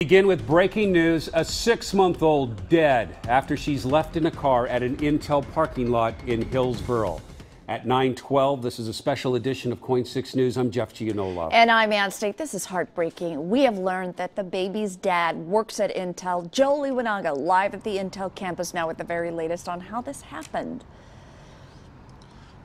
Begin with breaking news. A six month old dead after she's left in a car at an Intel parking lot in Hillsboro. At 912, this is a special edition of KOIN 6 News. I'm Jeff Gianola. And I'm Ann State. This is heartbreaking. We have learned that the baby's dad works at Intel. Joel Iwanaga live at the Intel campus now with the very latest on how this happened.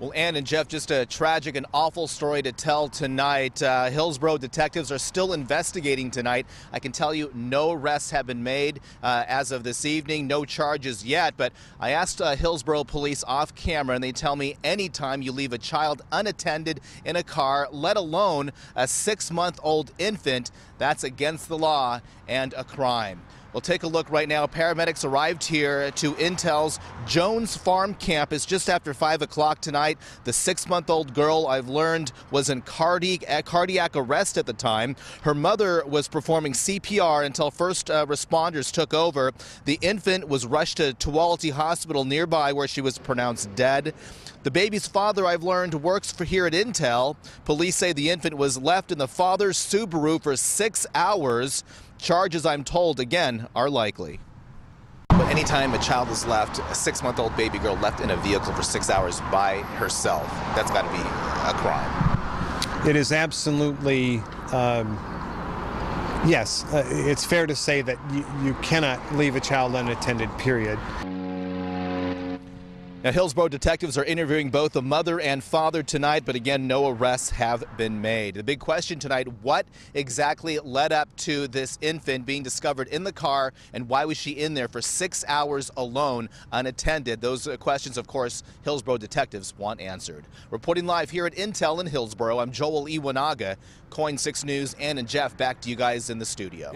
Well, Ann and Jeff, just a tragic and awful story to tell tonight. Uh, Hillsboro detectives are still investigating tonight. I can tell you no arrests have been made uh, as of this evening, no charges yet. But I asked uh, Hillsboro police off camera, and they tell me anytime you leave a child unattended in a car, let alone a six month old infant, that's against the law and a crime. We'll take a look right now. Paramedics arrived here to Intel's Jones Farm campus just after 5 o'clock tonight. The six month old girl, I've learned, was in cardiac, cardiac arrest at the time. Her mother was performing CPR until first uh, responders took over. The infant was rushed to Tuality Hospital nearby where she was pronounced dead. The baby's father, I've learned, works for here at Intel. Police say the infant was left in the father's Subaru for six hours. Charges, I'm told, again, are likely. But anytime a child is left, a six month old baby girl left in a vehicle for six hours by herself, that's got to be a crime. It is absolutely, um, yes, uh, it's fair to say that you, you cannot leave a child unattended, period. Now, Hillsboro detectives are interviewing both the mother and father tonight, but again, no arrests have been made. The big question tonight what exactly led up to this infant being discovered in the car, and why was she in there for six hours alone, unattended? Those uh, questions, of course, Hillsboro detectives want answered. Reporting live here at Intel in Hillsboro, I'm Joel Iwanaga, KOIN 6 News, Ann and Jeff, back to you guys in the studio.